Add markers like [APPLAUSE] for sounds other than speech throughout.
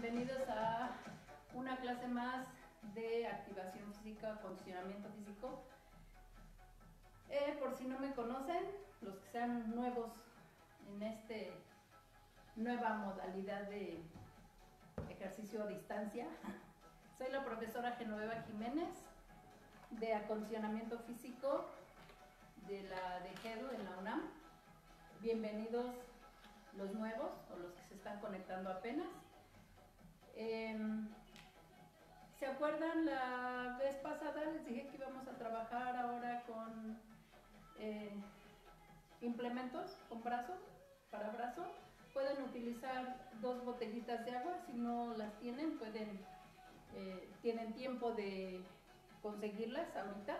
bienvenidos a una clase más de activación física, condicionamiento físico. Eh, por si no me conocen, los que sean nuevos en esta nueva modalidad de ejercicio a distancia, [LAUGHS] soy la profesora Genoveva Jiménez de acondicionamiento físico de la de GEDU en la UNAM. Bienvenidos los nuevos o los que se están conectando apenas. Em, ¿Se acuerdan la vez pasada? Les dije que íbamos a trabajar ahora con eh, implementos, con brazo, para brazo. Pueden utilizar dos botellitas de agua, si no las tienen, pueden, eh, tienen tiempo de conseguirlas ahorita.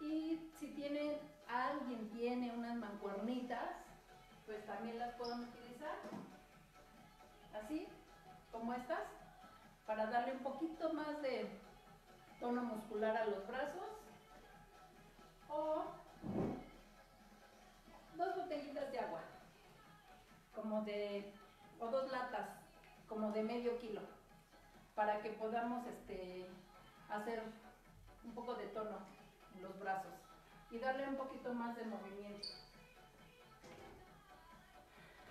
Y si tienen, alguien tiene unas mancuernitas, pues también las pueden utilizar. Así, como estas, para darle un poquito más de tono muscular a los brazos. O dos botellitas de agua, como de, o dos latas, como de medio kilo, para que podamos este, hacer un poco de tono en los brazos y darle un poquito más de movimiento.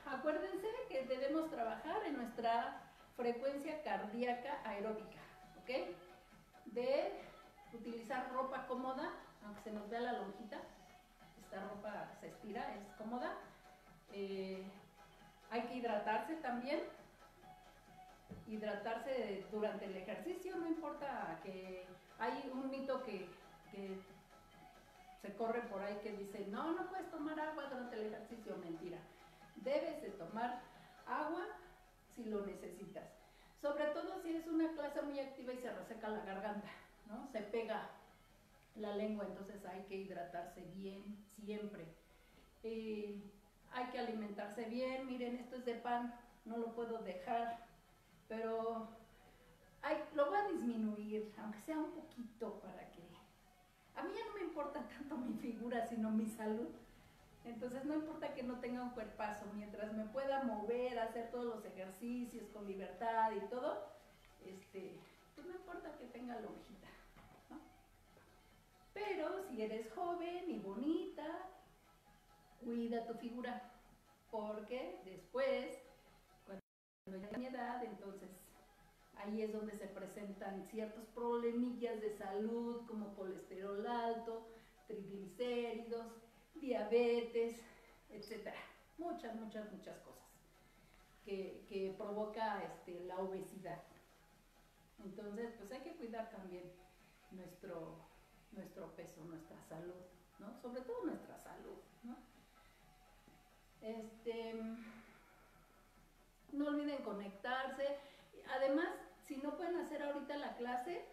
Acuérdense que debemos trabajar en nuestra frecuencia cardíaca aeróbica, ¿ok? De utilizar ropa cómoda, aunque se nos vea la lonjita, esta ropa se estira, es cómoda. Eh, hay que hidratarse también, hidratarse durante el ejercicio, no importa que hay un mito que, que se corre por ahí que dice, no, no puedes tomar agua durante el ejercicio, mentira. Debes de tomar agua si lo necesitas. Sobre todo si es una clase muy activa y se reseca la garganta, ¿no? Se pega la lengua, entonces hay que hidratarse bien siempre. Eh, hay que alimentarse bien, miren, esto es de pan, no lo puedo dejar, pero hay, lo voy a disminuir, aunque sea un poquito para que... A mí ya no me importa tanto mi figura, sino mi salud. Entonces no importa que no tenga un cuerpazo, mientras me pueda mover, hacer todos los ejercicios con libertad y todo, este, pues no importa que tenga lonjita, ¿no? Pero si eres joven y bonita, cuida tu figura, porque después, cuando ya mi edad, entonces ahí es donde se presentan ciertos problemillas de salud como colesterol alto, triglicéridos, diabetes, etcétera. Muchas, muchas, muchas cosas que, provoca este, la obesidad. Entonces, pues hay que cuidar también nuestro, nuestro peso, nuestra salud, ¿no? Sobre todo nuestra salud, ¿no? Este, no olviden conectarse. Además, si no pueden hacer ahorita la clase,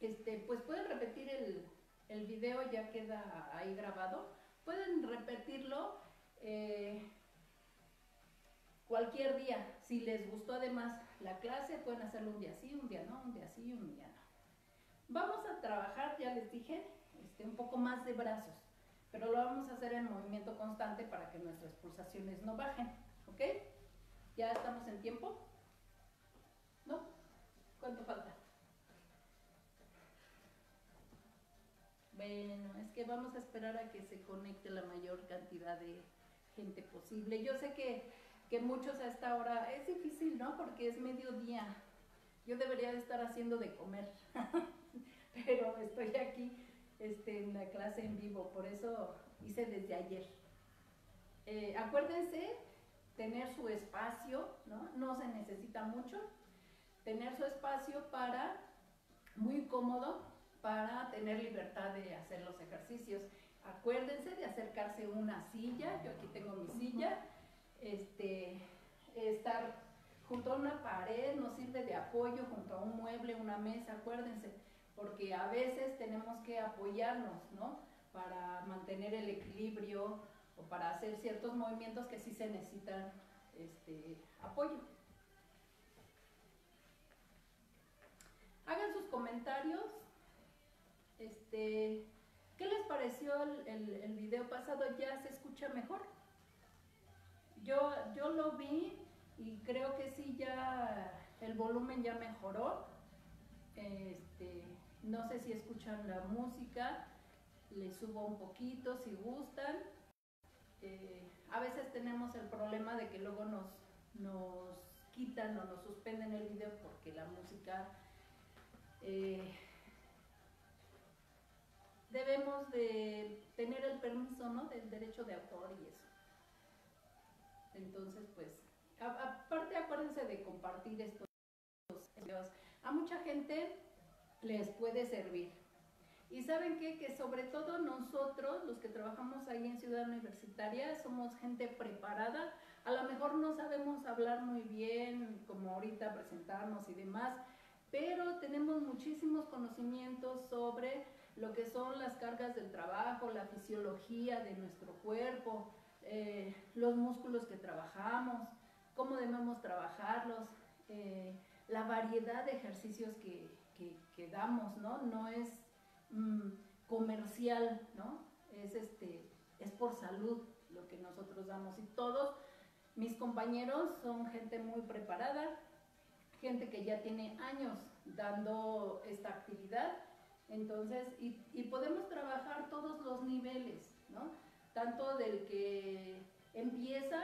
este, pues pueden repetir el, el video, ya queda ahí grabado Pueden repetirlo eh, cualquier día. Si les gustó además la clase, pueden hacerlo un día sí, un día no, un día sí, un día no. Vamos a trabajar, ya les dije, este, un poco más de brazos, pero lo vamos a hacer en movimiento constante para que nuestras pulsaciones no bajen, ¿ok? ¿Ya estamos en tiempo? Bueno, es que vamos a esperar a que se conecte la mayor cantidad de gente posible. Yo sé que, muchos a esta hora es difícil, ¿no? Porque es mediodía. Yo debería de estar haciendo de comer, [LAUGHS] pero estoy aquí este, en la clase en vivo, por eso hice desde ayer. Eh, acuérdense tener su espacio, ¿no? No se necesita mucho. Tener su espacio para, muy cómodo, para tener libertad de hacer los ejercicios. Acuérdense de acercarse a una silla, yo aquí tengo mi silla, este, estar junto a una pared nos sirve de apoyo, junto a un mueble, una mesa, acuérdense, porque a veces tenemos que apoyarnos, ¿no? Para mantener el equilibrio o para hacer ciertos movimientos que sí se necesitan este, apoyo. Hagan sus comentarios este, ¿Qué les pareció el, video pasado? ¿Ya se escucha mejor? Yo, yo lo vi y creo que sí ya el volumen ya mejoró. Este, no sé si escuchan la música, les subo un poquito si gustan. Eh, a veces tenemos el problema de que luego nos, nos quitan o nos suspenden el video porque la música eh, debemos de tener el permiso ¿no? del derecho de autor y eso. Entonces, pues, aparte acuérdense de compartir estos videos. A mucha gente les puede servir. Y saben qué? que sobre todo nosotros, los que trabajamos ahí en Ciudad Universitaria, somos gente preparada. A lo mejor no sabemos hablar muy bien, como ahorita presentarnos y demás, pero tenemos muchísimos conocimientos sobre lo que son las cargas del trabajo, la fisiología de nuestro cuerpo, eh, los músculos que trabajamos, cómo debemos trabajarlos, eh, la variedad de ejercicios que, que, damos, ¿no? No es mm, comercial, ¿no? Es, este, es por salud lo que nosotros damos. Y todos mis compañeros son gente muy preparada, gente que ya tiene años dando esta actividad. Entonces, y, podemos trabajar todos los niveles, ¿no? Tanto del que empieza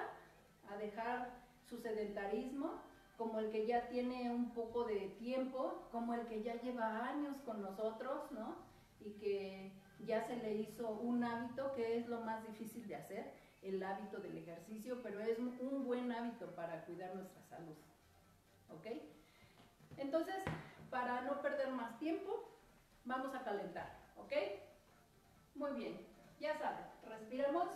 a dejar su sedentarismo, como el que ya tiene un poco de tiempo, como el que ya lleva años con nosotros, ¿no? Y que ya se le hizo un hábito que es lo más difícil de hacer, el hábito del ejercicio, pero es un buen hábito para cuidar nuestra salud. ¿Ok? Entonces, para no perder más tiempo, vamos a calentar. ¿Ok? Muy bien, ya saben, respiramos,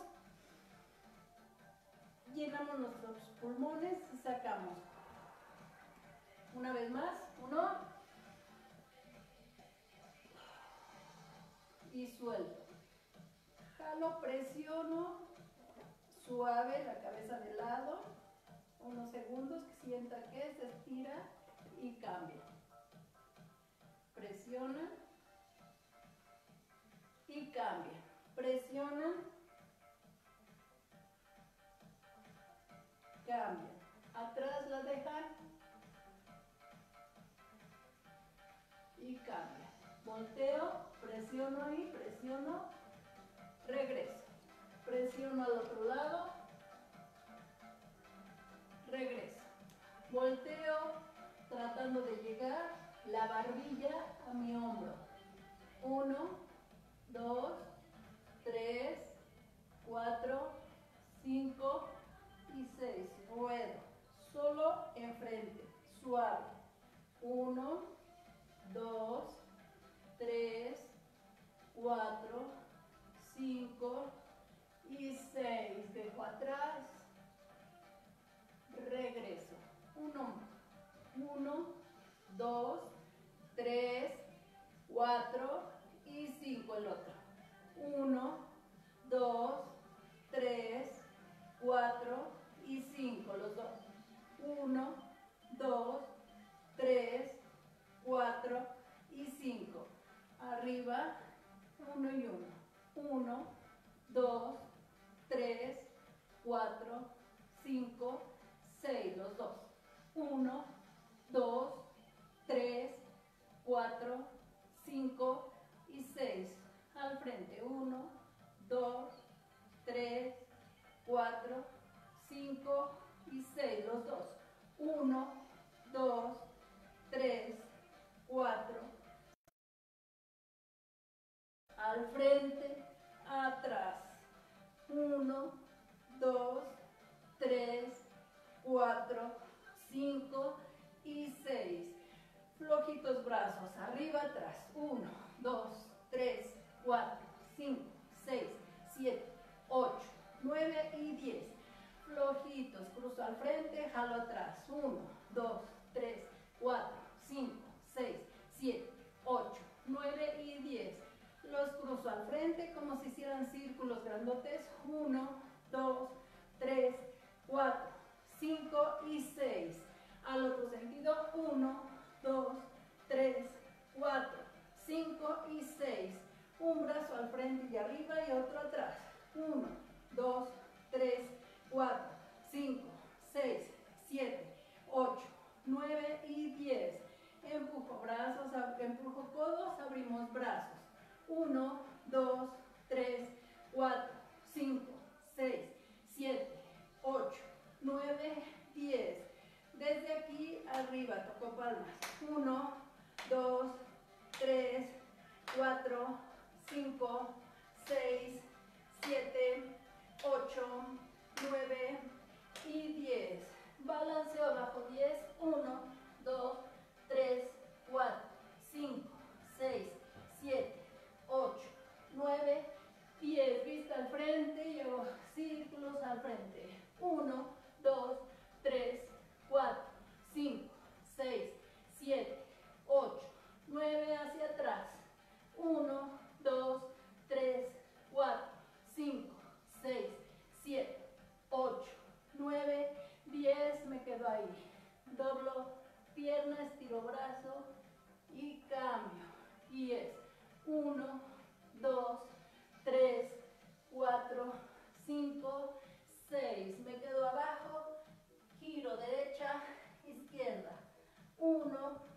llenamos nuestros pulmones y sacamos una vez más, uno. Y suelto. Jalo, presiono, suave la cabeza de lado. Unos segundos que sienta que se estira y cambia. Presiona y cambia. Presiona, cambia. Atrás la dejan y cambia. Volteo, presiono ahí, presiono, regreso. Presiono al otro lado, regreso. Volteo tratando de llegar la barbilla a mi hombro. Uno, dos, tres, cuatro, cinco y seis. Ruedo. Solo enfrente. Suave. Uno, 2, 3, 4, 5 y 6. Dejo atrás. Regreso. 1, 1, 2, 3, 4 y 5 el otro. 1, 2, 3, 4 y 5 los dos. 1, 2, 3, 4 y 5. Arriba, 1 y 1. 1, 2, 3, 4, 5, 6. Los dos. 1, 2, 3, 4, 5 y 6. Al frente. 1, 2, 3, 4, 5 y 6. Los dos. 1, 2, 3, 4, al frente, atrás, 1, 2, 3, 4, 5 y 6. Flojitos brazos, arriba, atrás, 1, 2, 3, 4, 5, 6, 7, 8, 9 y 10. Flojitos, cruzo al frente, jalo atrás, 1, 2, 3, 4, 5, 6, 7, 8, 9 y 10. Los cruzo al frente como si hicieran círculos grandotes. 1, 2, 3, 4, 5 y 6. Al otro sentido, 1, 2, 3, 4, 5 y 6. Un brazo al frente y arriba y otro atrás. 1, 2, 3, 4, 5, 6, 7, 8, 9 y 10. Empujo brazos, empujo codos, abrimos brazos. 1, 2, 3, 4, 5, 6, 7, 8, 9, 10. Desde aquí arriba, toco palmas. 1, 2, 3, 4, 5, 6, 7, 8, 9 y 10. Balanceo abajo 10, 1, 2, 3, 4, 5, 6, 7, 8, 9, 10. Vista al frente, llevo círculos al frente. 1, 2, 3, 4, 5, 6, 7, 8, 9 hacia atrás. 1, 2, 3, 4, 5, 6, 7, 8, 9, 10. Me quedo ahí. Doblo pierna, estiro brazo y cambio. Y es 1, 2, 3, 4, 5, 6. Me quedo abajo. Giro derecha, izquierda. 1,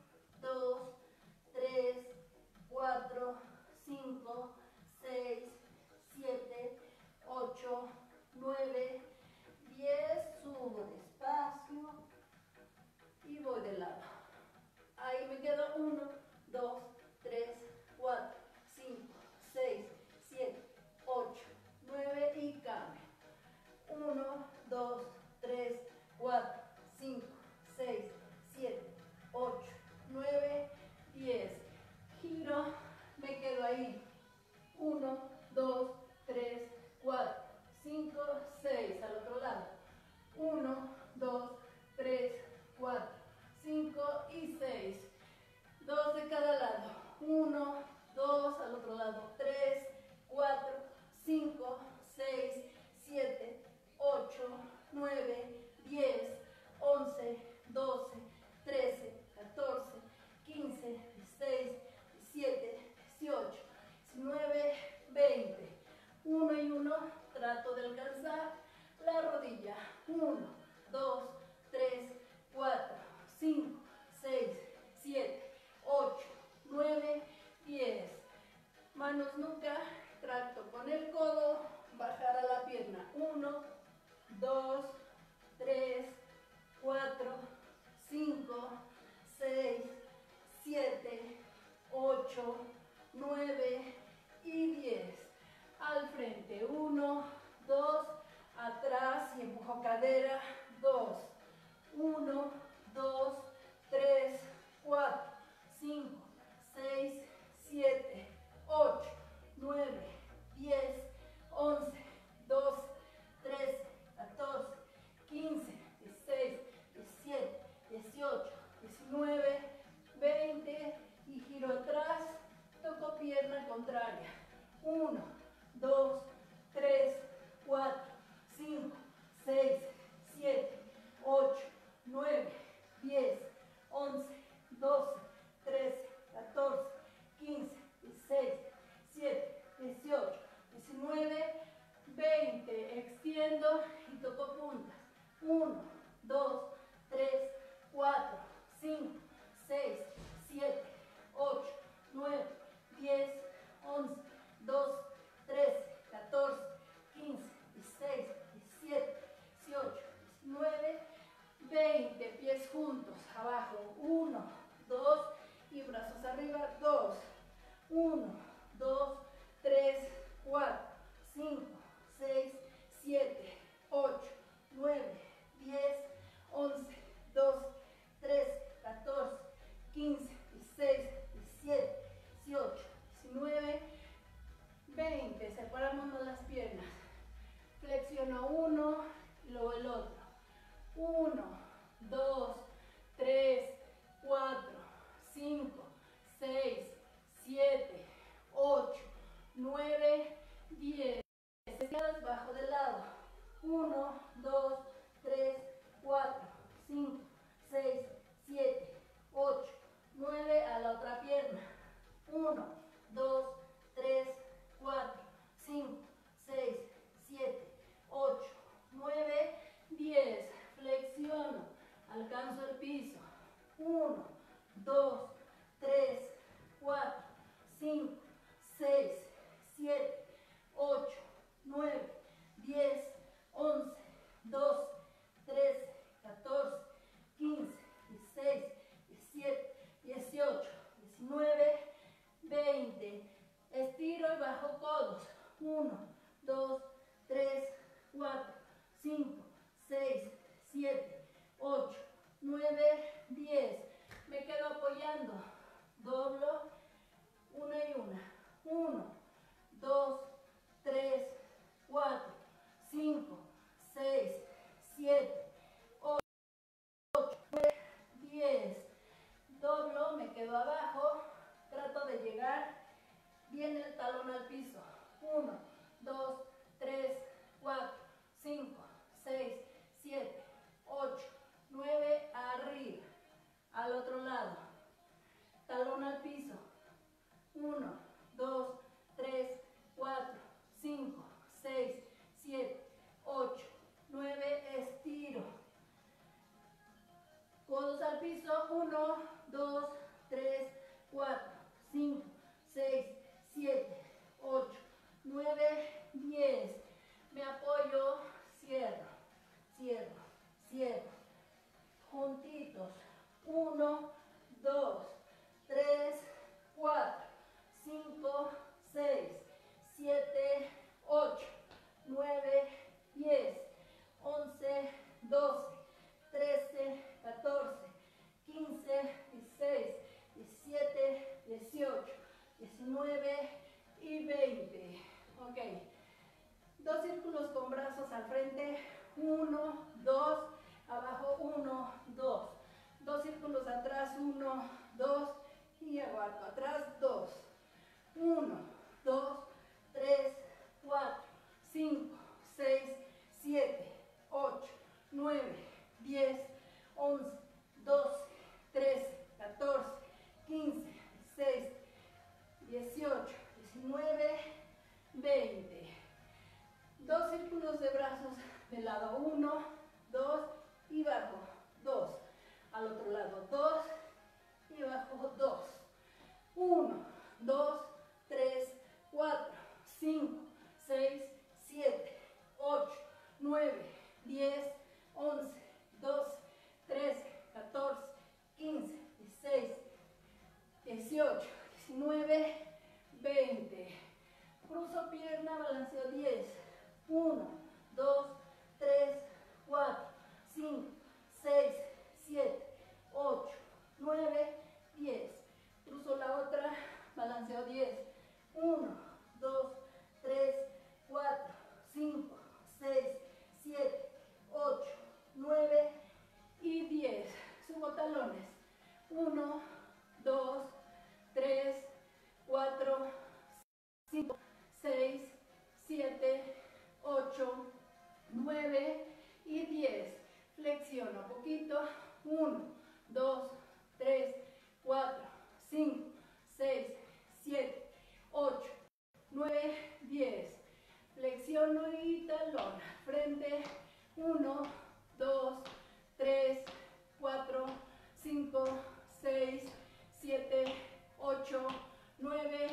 9,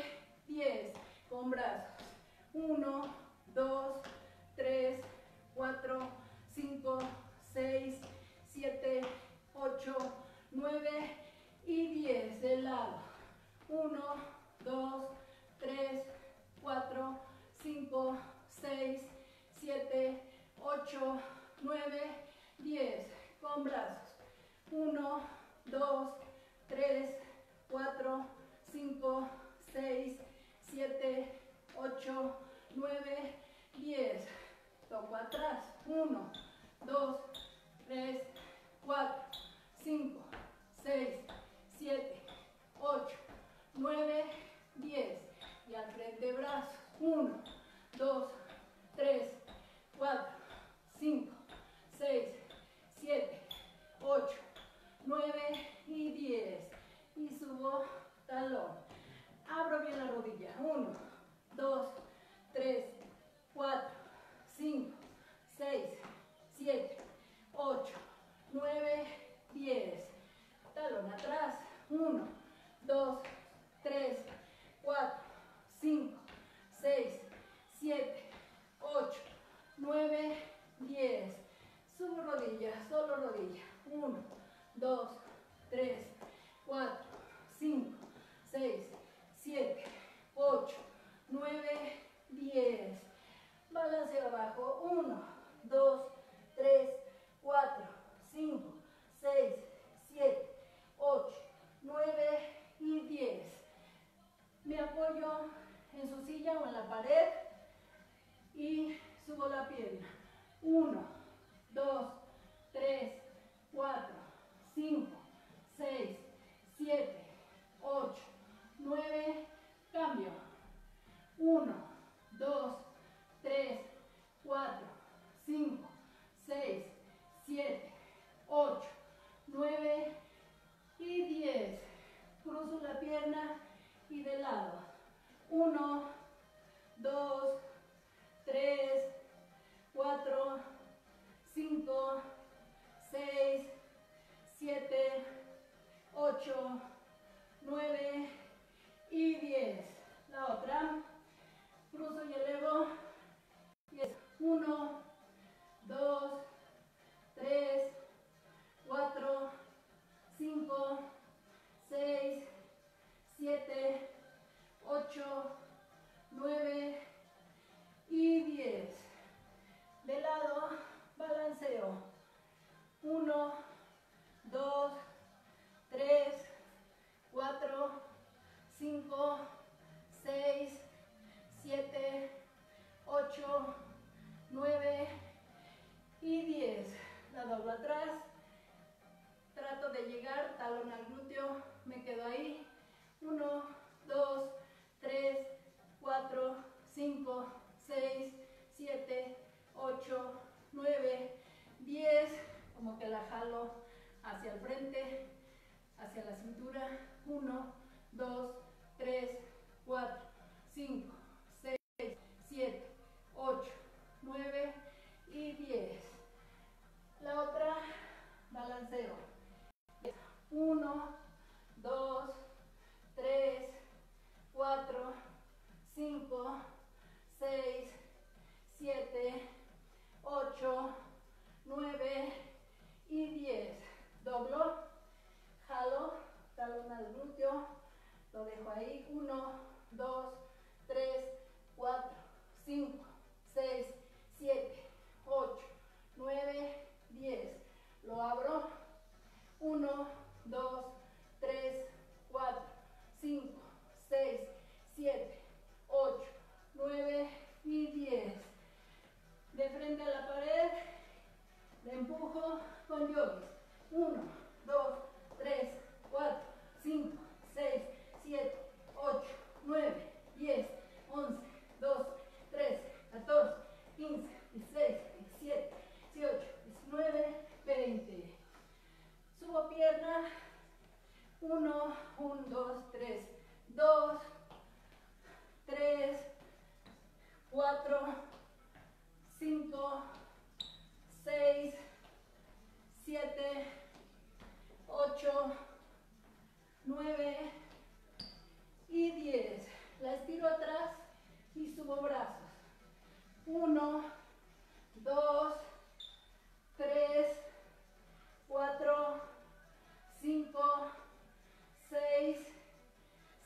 10, con brazos. 1, 2, 3, 4, 5, 6, 7, 8, 9 y 10 del lado. 1, 2, 3, 4, 5, 6, 7, 8, 9, 10. Con brazos. 1, 2, 3, 4, 5. 5, 6, 7, 8, 9, 10. Toco atrás. 1, 2, 3, 4, 5, 6, 7, 8, 9, 10. Y al frente brazos. 1, 2, 3, 4, 5, 6, 7, 8, 9 y 10. Y subo talón. Abro bien la rodilla. 1, 2, 3, 4, 5, 6, 7, 8, 9, 10. Talón atrás. 1, 2, 3, 4, 5, 6, 7, 8, 9, 10. Subo rodilla, solo rodilla. 1, 2, 3, 4, 5, Balanceo abajo. 1, 2, 3, 4, 5, 6, 7, 8, 9 y 10. Me apoyo en su silla o en la pared y subo la pierna. 1, 2, 5, 6, 7, 8, 9 y 10. Doblo, jalo, talón al glúteo, lo dejo ahí. 1, 2, 3, 4, 5, 6, 7, 8, 9, 10. Lo abro. 1, 2, 3, 4, 5, 6, 7, 8, 9 y 10. De frente a la pared, empujo con yogis. 1, 2, 3, 4, 5, 6, 7, 8, 9, 10, 11, 12, 13, 14, 15, 16, 17, 18, 19, 20. Subo pierna. 1, 1, 2, 3, 2, 3, 4, 5, 6, 7, 8, 9 y 10. La estiro atrás y subo brazos. 1, 2, 3, 4, 5, 6,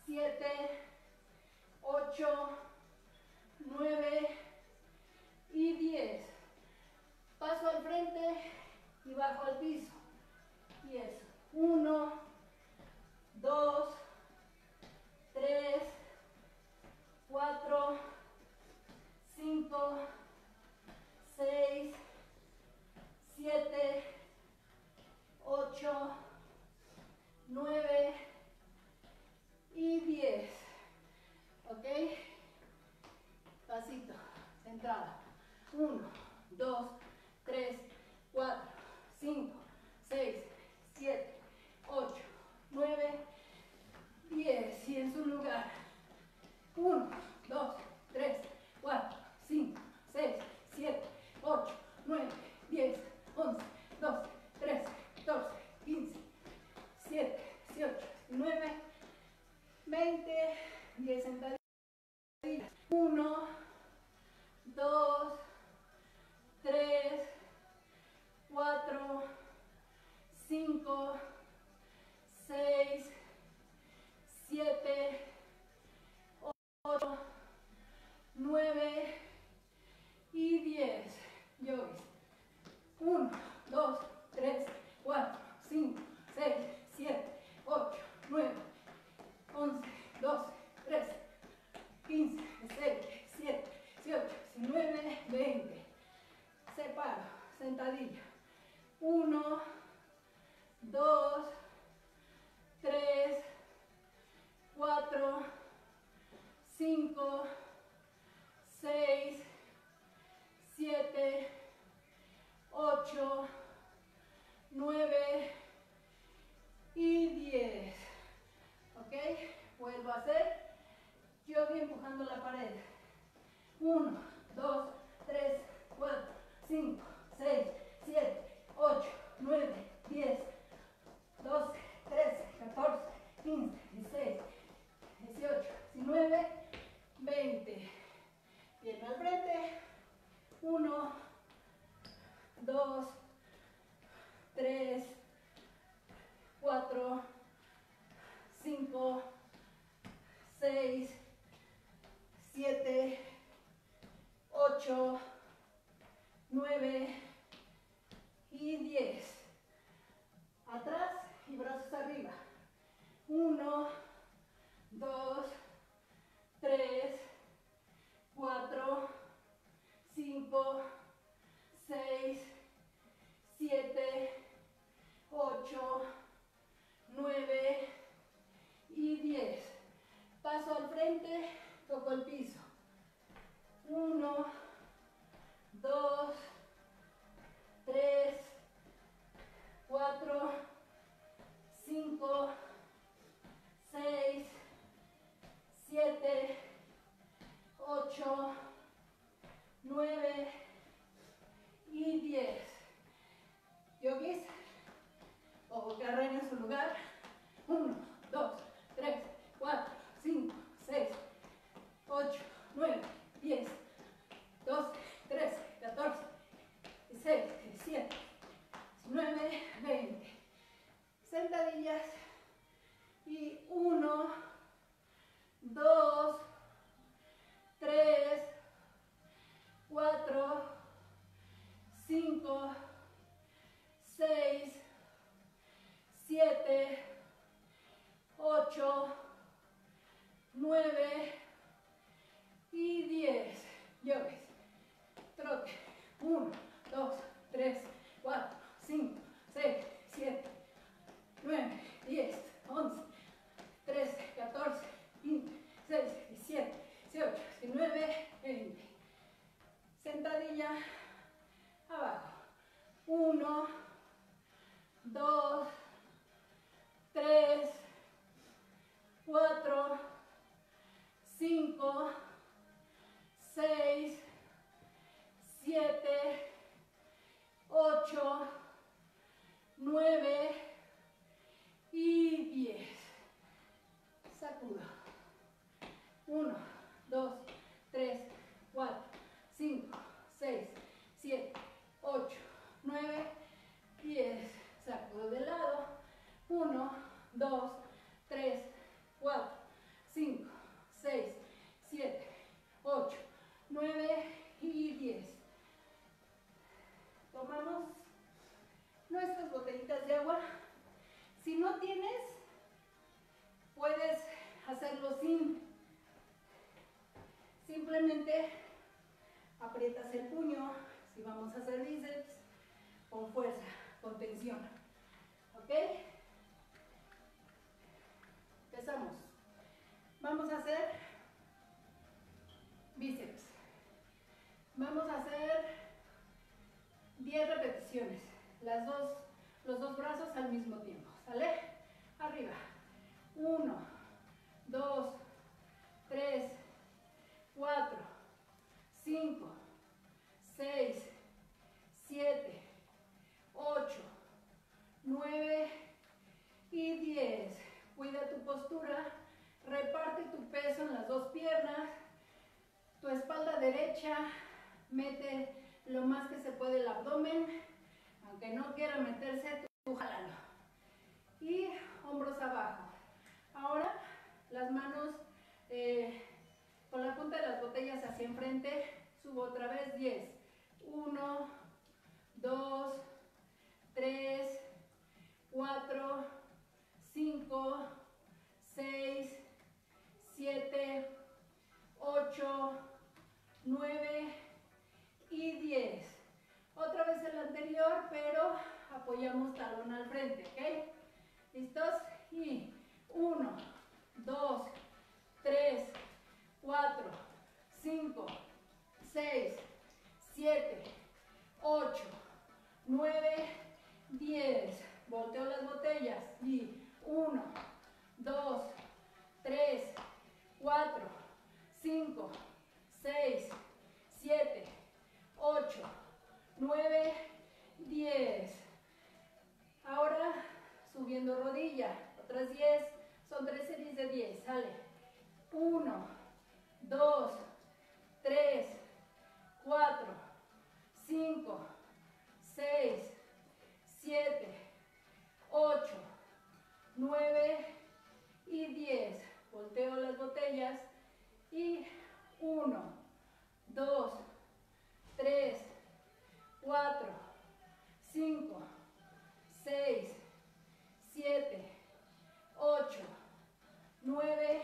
7, 8, 9 y 10. Paso al frente y bajo al piso. Y eso. 1, 2, 3, 4, 5, 6, 7, 2, 3, 4, 5, 6, 7, 8, 9 y 10. Atrás y brazos arriba. 1, 2, 3, 4, 5, 6, 7, 8, 9 y 10. Paso al frente, toco el piso. 1, 2, 3, 4, 5, 6, 7, 8, 9 y 10. Yogis o carrera en su lugar. 1, 2, 3, 4, 5, 6, 8, 9, 10, 12, 13, 14, 16, 17, 19, 20. Sentadillas y 1, 2, 3, 4, 5, 6, 7, 8, 9 y 10. Lloves. Trote. 1, 2, 3, 4, 5, 6, 7, el puño, si vamos a hacer bíceps, derecha, mete lo más que se puede el abdomen, aunque no quiera meterse, tú jálalo. Y hombros abajo. Ahora las manos eh, con la punta de las botellas hacia enfrente, subo otra vez 10. 1, 2, 3, 4, 5, 6, 7, 8, 9 y 10. Otra vez el anterior, pero apoyamos talón al frente, ¿ok? ¿Listos? Y 1, 2, 3, 4, 5, 6, 7, 8, 9, 10. Volteo las botellas y 1, 2, 3, 4, 5, 6, 7, 8, 9, 10. Ahora subiendo rodilla, otras 10, son 3 series de 10, sale. 1, 2, 3, 4, 5, 6, 7, 8, 9 y 10. Volteo las botellas y 1, 2, 3, 4, 5, 6, 7, 8, 9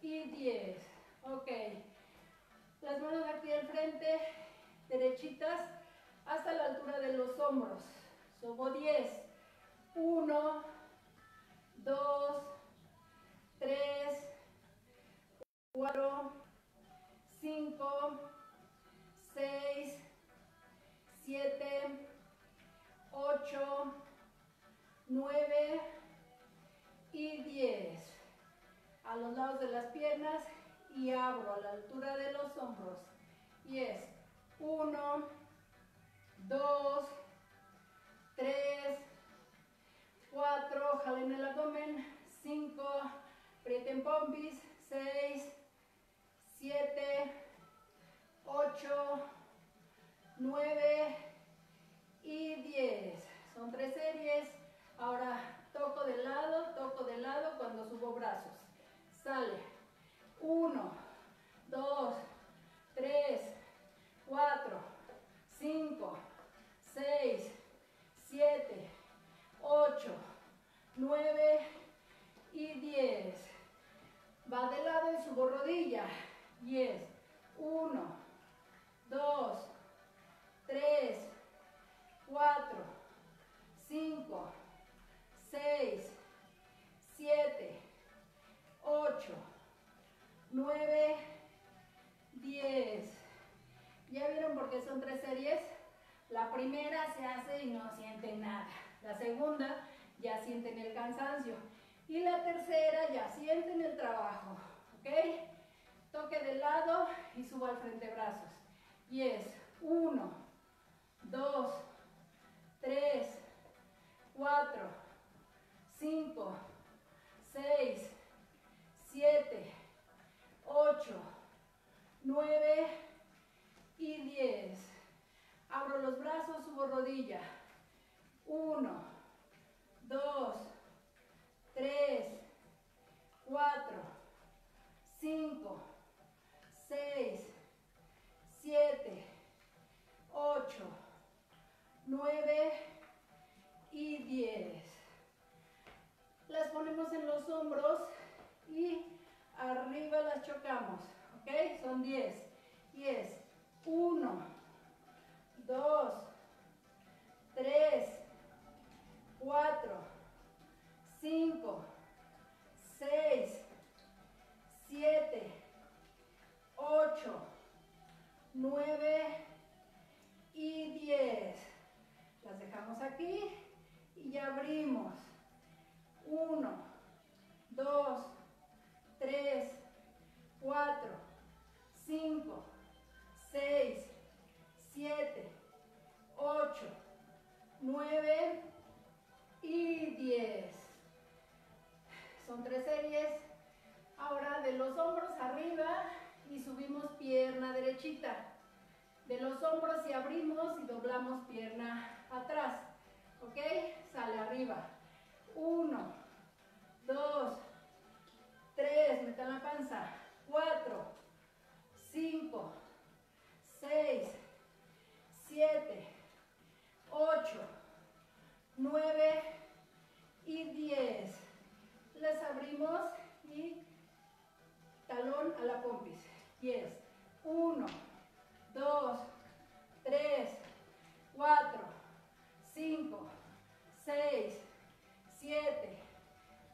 y 10. Ok. Las manos aquí al frente, derechitas, hasta la altura de los hombros. Subo 10. 1, lado y subo al frente brazos. Y es 1, 2, 3, 4, 5, 6, 7, 8, 9 y 10. Abro los brazos, subo rodilla. 1,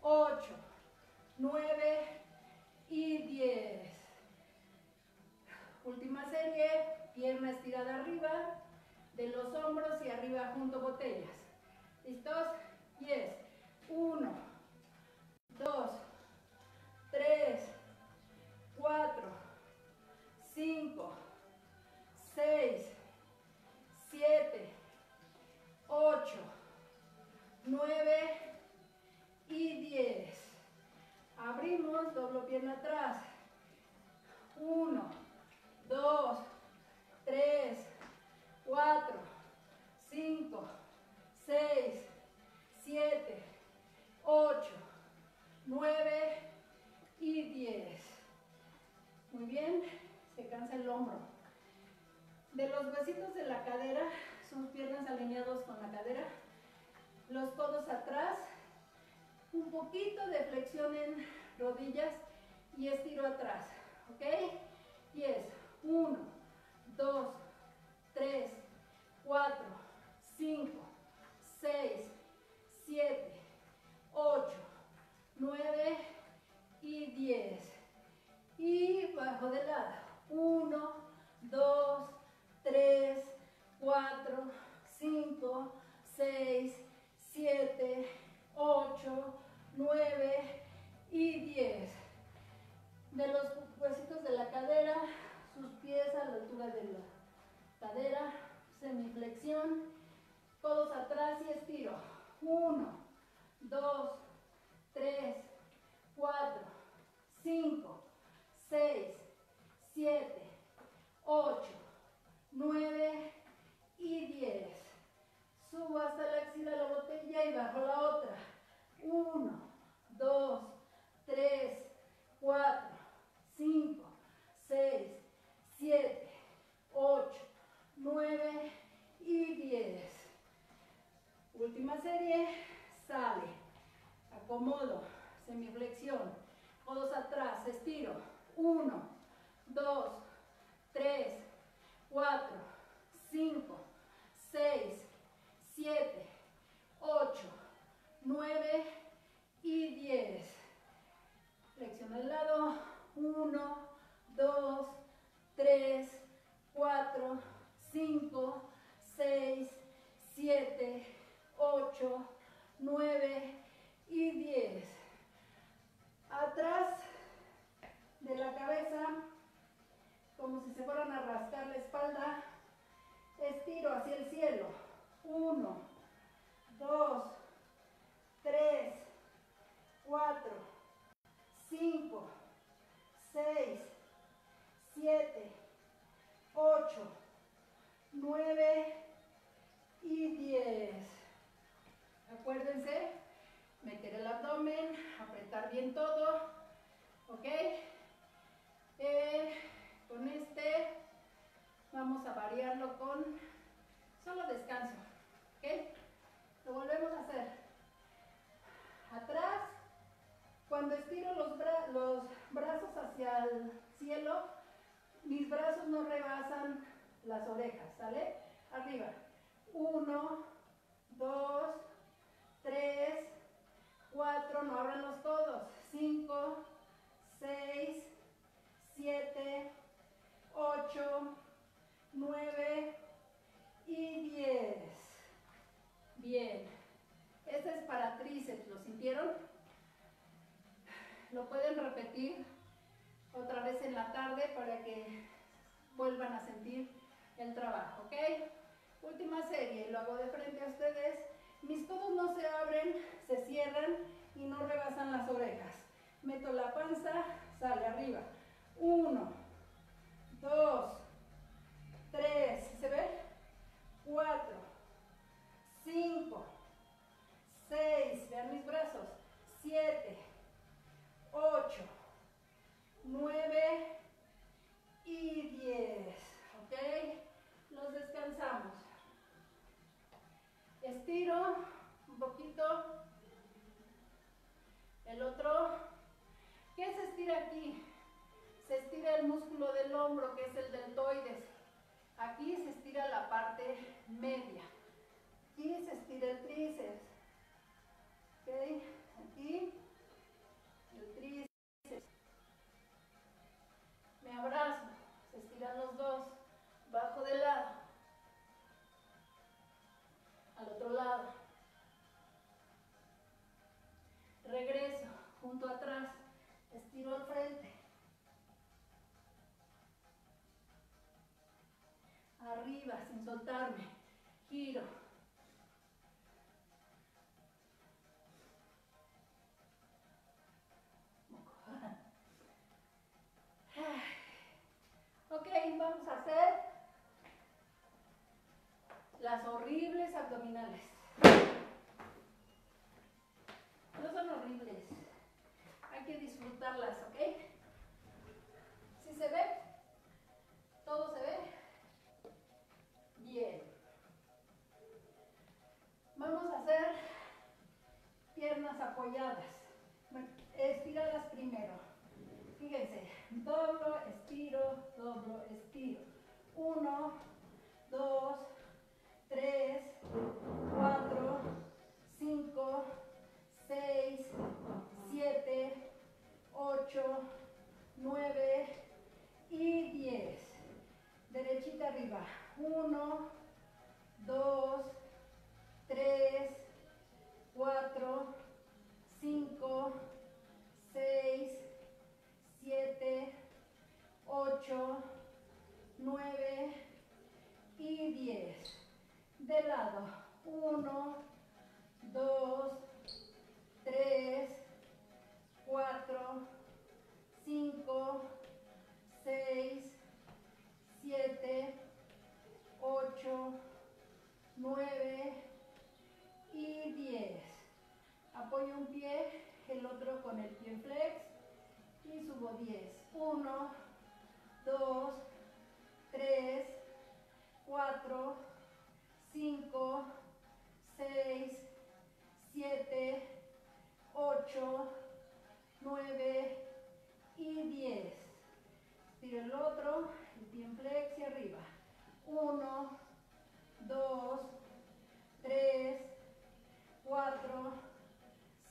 8, 9 y 10. Última serie, pierna estirada arriba, de los hombros y arriba junto botellas. ¿Listos? 10, 1, 2, 3, 4, 5, 6, 7, 8, 9 y 10. Abrimos, doblo pierna atrás. 1, 2, 3, 4, 5, 6, 7, 8, 9 y 10. Muy bien, se cansa el hombro. De los huesitos de la cadera, sus piernas alineados con la cadera, los codos atrás, un poquito de flexión en rodillas y estiro atrás, ¿ok? 10, 1, 2, 3, 4, 5, 6, 7, 8, 9 y 10. Y bajo de lado. 1, 2, 3, 4, 5, 6, 7, 8, 9 y 10. De los huesitos de la cadera, sus pies a la altura de la cadera, semiflexión, todos atrás y estiro. 1, 2, 3, 4, 5, 6, 7, 8, 9 y 10. Bien. Este es para tríceps, ¿lo sintieron? Lo pueden repetir otra vez en la tarde para que vuelvan a sentir el trabajo, ¿ok? Última serie, lo hago de frente a ustedes. Mis codos no se abren, se cierran y no rebasan las orejas. Meto la panza, sale arriba. Uno, dos, tres, ¿se ve? Cuatro, cinco, seis, vean mis brazos, siete, ocho, 9 y 10. ¿Ok? Los descansamos. Estiro un poquito. El otro. ¿Qué se estira aquí? Se estira el músculo del hombro, que es el deltoides. Aquí se estira la parte media. Aquí se estira el tríceps. ¿Ok? Aquí el tríceps. Me abrazo. Se estiran los dos. Bajo de lado. Arriba sin soltarme. Giro. Ok, vamos a hacer las horribles abdominales. No son horribles. Hay que disfrutarlas, piernas apoyadas. Estiradas primero. Fíjense, doblo, estiro, doblo, estiro. Uno, dos, tres, cuatro, cinco, seis, siete, ocho, nueve y diez. Derechita arriba. Uno, dos, tres, cuatro, cinco, seis, 7, 8, 9 y 10. De lado, 1, 2, 3, 4, 5, 6, 7, 8, 9 y 10. Apoyo un pie, el otro con el pie flex y subo 10. 1, 2, 3, 4, 5, 6, 7, 8, 9 y 10. Tiro el otro, el pie en flex y arriba. 1, 2, 3, 4,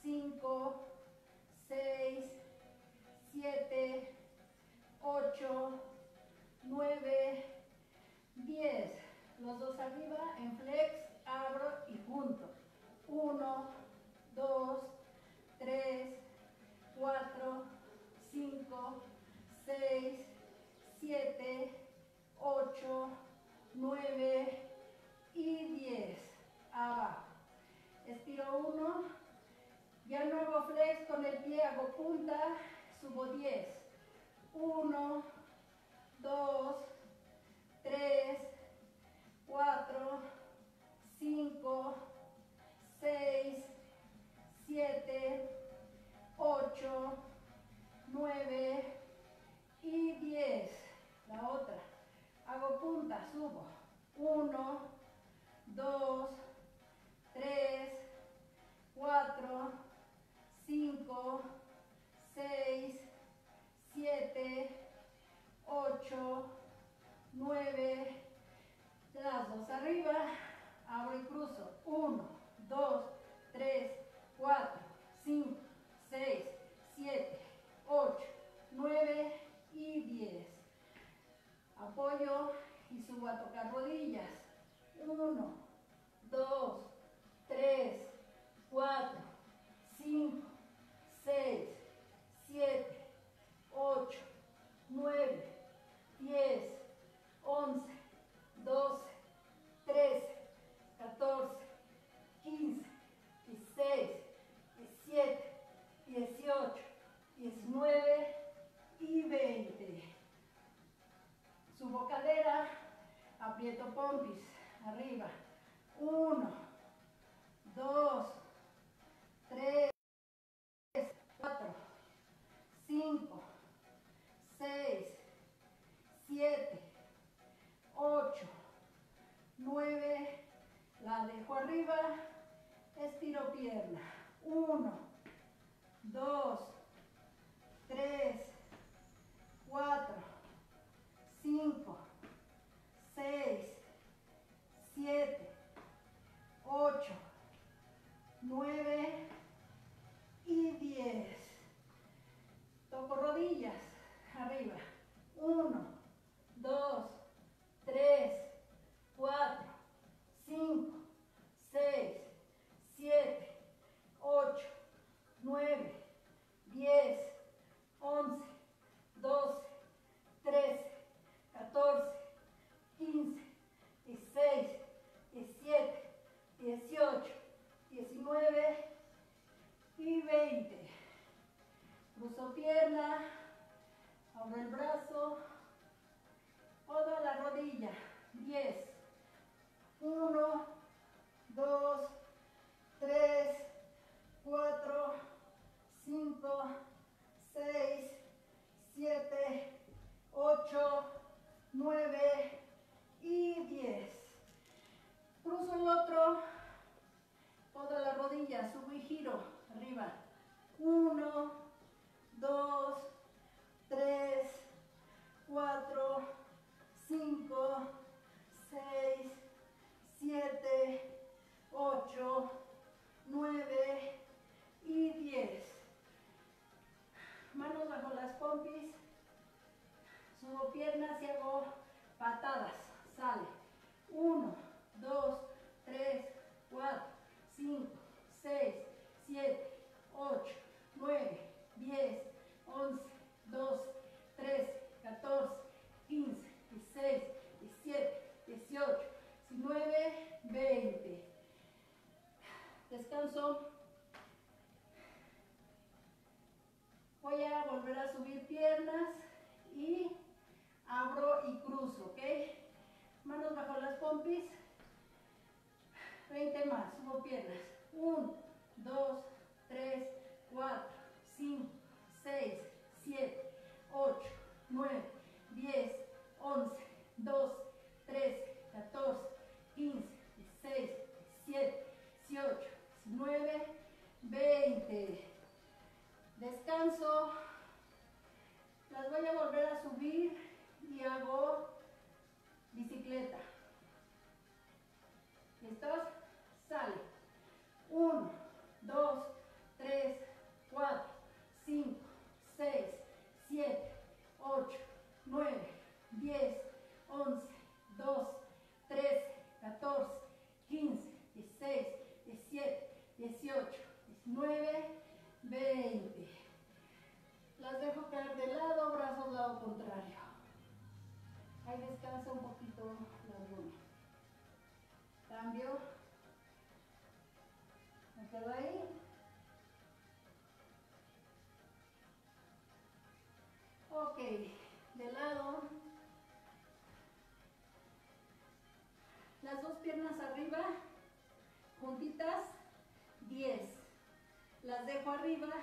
5, 6, 7, 8, 9, 10. Los dos arriba, en flex, abro y junto. 1, 2, 3, 4, 5, 6, 7, 8, 9 y 10. Abajo. Estiro 1. Ya no hago flex con el pie, hago punta subo 10. 1, 2, 3, 4, 5, 6, 7, 8, 9 y 10. La otra. Hago punta, subo. 1, 2, 3, 4, 5, 6, 7, 8, 9, las dos arriba, abro y cruzo. 1, 2, 3, 4, 5, 6, 7, 8, 9 y 10. Apoyo y subo a tocar rodillas. 1, 2, 3, 4, 5, 6, 7, 8, 9, 10, 11, 12, 13, 14, 15, 16, 17, 18, 19 y 20. Subo cadera, aprieto pompis, arriba. 1, 2, Piernas y hago patadas. Sale. 1, 2, 3, 4, 5, 6, 7, 8, 9, 10, 11, 12, 13, 14, 15, 16, 17, 18, 19, 20. Descanso. Voy a volver a subir piernas y abro y cruzo, ¿ok? Manos bajo las pompis. 20 más, subo piernas. 1, 2, 3, 4, 5, 6, 7, 8, 9, 10, 11, 12, 13, 14, 15, 16, 17, 18, 19, 20. Descanso. Las voy a volver a subir y hago bicicleta. ¿Listos? Sale. 1, 2, 3, 4, 5, 6, 7, 8, 9, 10, 11, 12, 13, 14, 15, 16, 17, 18, 19, 20. Las dejo caer de lado, brazos lado contrario. Ahí descansa un poquito la luna. Cambio. Me quedo ahí. Ok, de lado. Las dos piernas arriba, juntitas, 10. Las dejo arriba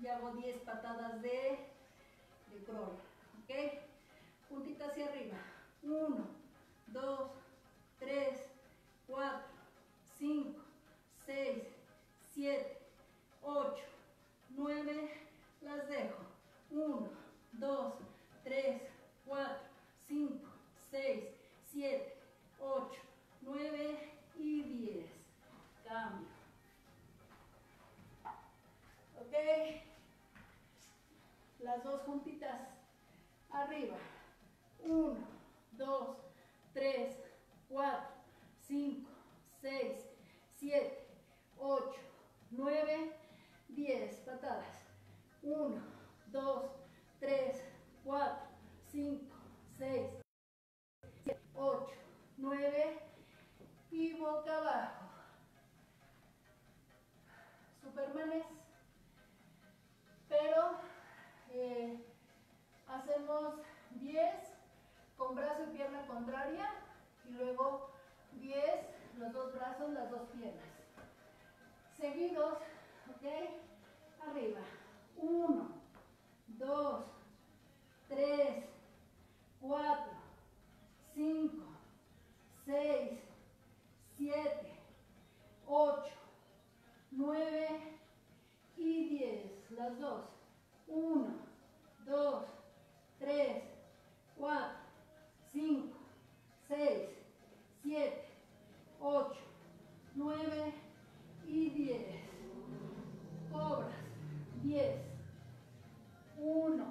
y hago 10 patadas de, de crawl. ¿Ok? Puntita hacia arriba. 1, 2, 3, 4, 5, 6, 7, 8, 9. Las dejo. 1, 2, 3, 4, 5, 6, 7, 8, 9 y 10. Cambio. ¿Ok? Las dos juntitas arriba. 1, 2, 3, 4, 5, 6, 7, 8, 9, 10. Patadas. 1, 2, 3, 4, 5, 6, 7, 8, 9 y boca abajo. Supermanes. Pero eh, hacemos 10 con brazo y pierna contraria y luego 10 los dos brazos, las dos piernas. Seguidos, ¿ok? Arriba. 1, 2, 3, 4, 5, 6, 7, 8, 9 y 10. Las dos. 1, 2, 3, 4, 5, 6, 7, 8, 9 y 10. Cobras. 10. 1,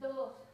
2,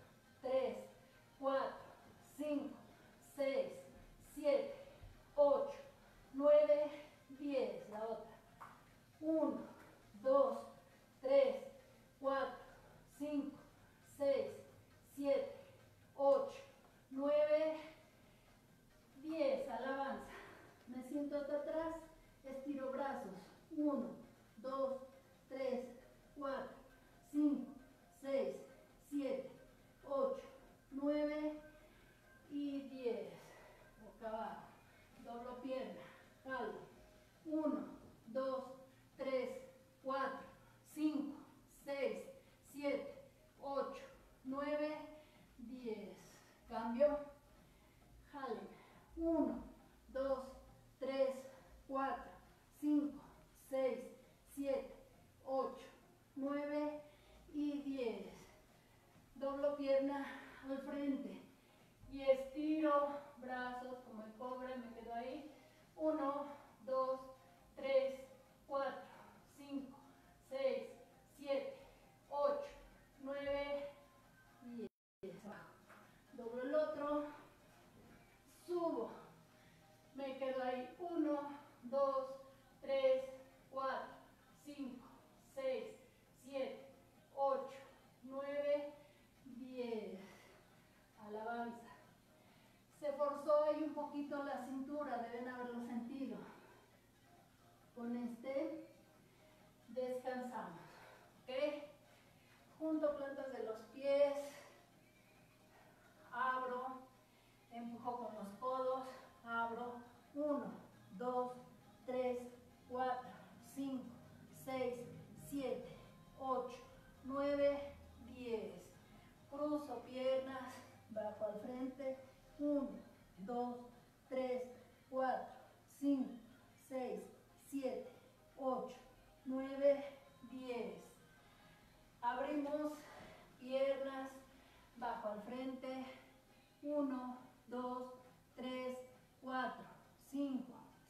1, 2, 3, 4, 5,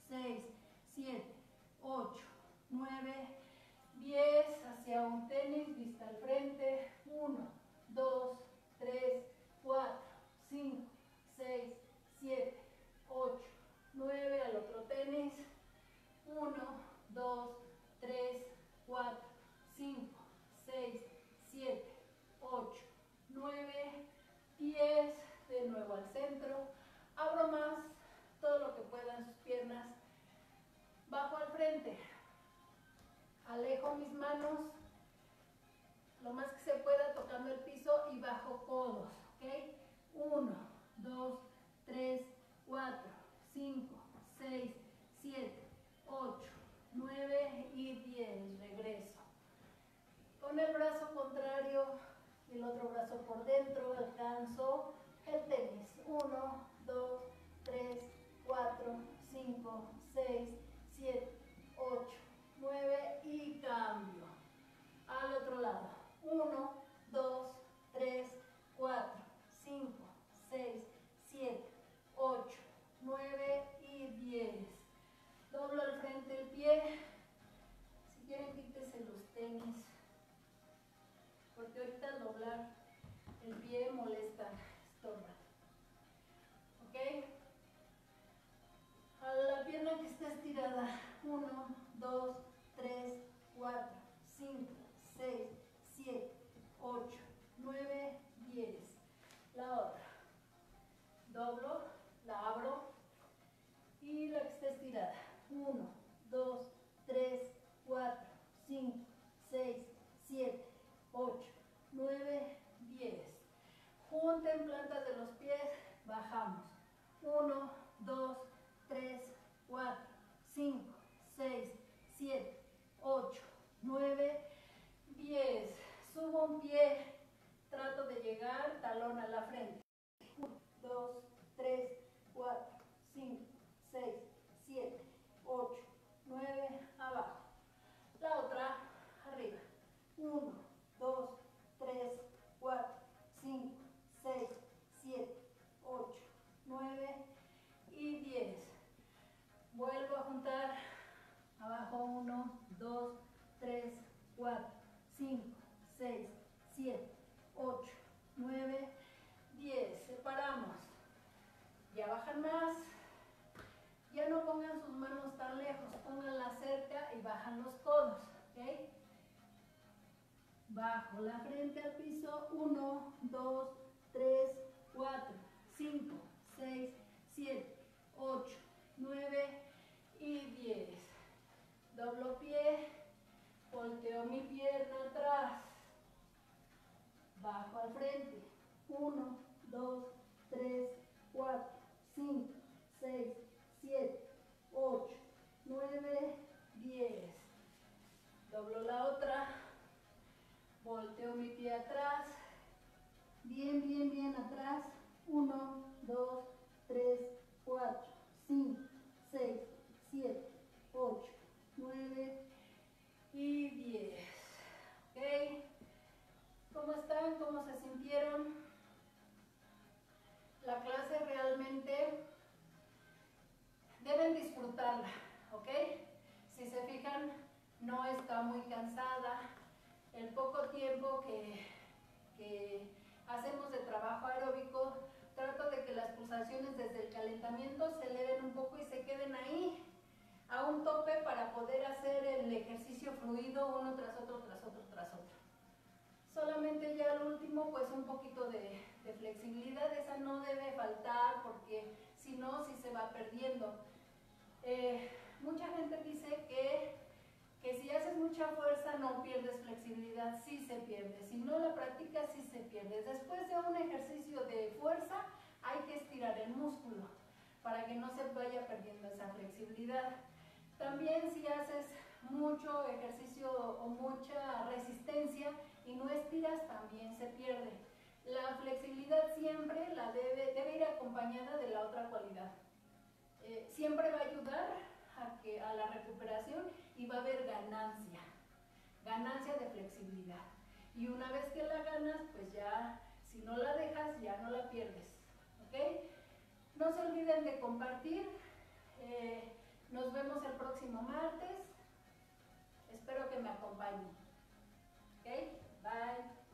6, 7, 8, 9, 10. Hacia un tenis, vista al frente. 1, 2, 3, 4, 5, 6, 7, 8, 9. Al otro tenis. 1, 2, 3, 4, 5, 6, 7, 8, 9, 10. De nuevo al centro. Abro más todo lo que puedan sus piernas. Bajo al frente. Alejo mis manos lo más que se pueda tocando el piso y bajo codos. ¿Ok? 1, 2, 3, 4, 5, 6, 7, 8, 9 y 10. Regreso. Con el brazo contrario el otro brazo por dentro alcanzo el tenis. 1, 2, 3, 4, 5, 6, 7, 8, 9 y cambio. Al otro lado. 1, 2, 3, 4, 5, 6, 7, 8, 9 y 10. Doblo al frente el pie. Si quieren quítese los tenis. Porque ahorita al doblar Monten plantas de los pies, bajamos. 1, 2, 3, 4, 5, 6, 7, 8, 9, 10. Subo un pie, trato de llegar, talón a la frente. 1, 2, 3, 4, 5, 6, 7, 8, 9, abajo. La otra, arriba. 1, 2, 3, 4, 5, 6, 7, 8, 9 y 10. Vuelvo a juntar. Abajo 1, 2, 3, 4, 5, 6, 7, 8, 9, 10. Separamos. Ya bajan más. Ya no pongan sus manos tan lejos, pónganlas cerca y bajan los codos. Bajo la frente al piso. 1, 2, 3, 4, 5, 6, 7, 8, 9 y 10. Doblo pie. Volteo mi pierna atrás. Bajo al frente. 1, 2, 3, 4, 5, 6, 7, 8, 9, 10. Doblo la otra. Volteo mi pie atrás. Bien, bien, bien atrás. 1, 2, 3, 4, 5, 6, 7, 8, 9 y 10. ¿Ok? ¿Cómo están? ¿Cómo se sintieron? La clase realmente deben disfrutarla, ¿ok? Si se fijan, no está muy cansada. El poco tiempo que, que hacemos de trabajo aeróbico, trato de que las pulsaciones desde el calentamiento se eleven un poco y se queden ahí, a un tope para poder hacer el ejercicio fluido uno tras otro, tras otro, tras otro. Solamente ya al último, pues un poquito de, de flexibilidad, esa no debe faltar porque si no, sí se va perdiendo. Eh, mucha gente dice que, que si haces mucha fuerza no pierdes flexibilidad, sí se pierde. Si no la practicas, sí se pierde. Después de un ejercicio de fuerza, hay que estirar el músculo para que no se vaya perdiendo esa flexibilidad. También si haces mucho ejercicio o mucha resistencia y no estiras, también se pierde. La flexibilidad siempre la debe, debe ir acompañada de la otra cualidad. Eh, siempre va a ayudar a, la recuperación y va a haber ganancia, ganancia de flexibilidad. Y una vez que la ganas, pues ya, si no la dejas, ya no la pierdes. ¿okay? No se olviden de compartir. Eh, nos vemos el próximo martes. Espero que me acompañen. ¿Ok? Bye.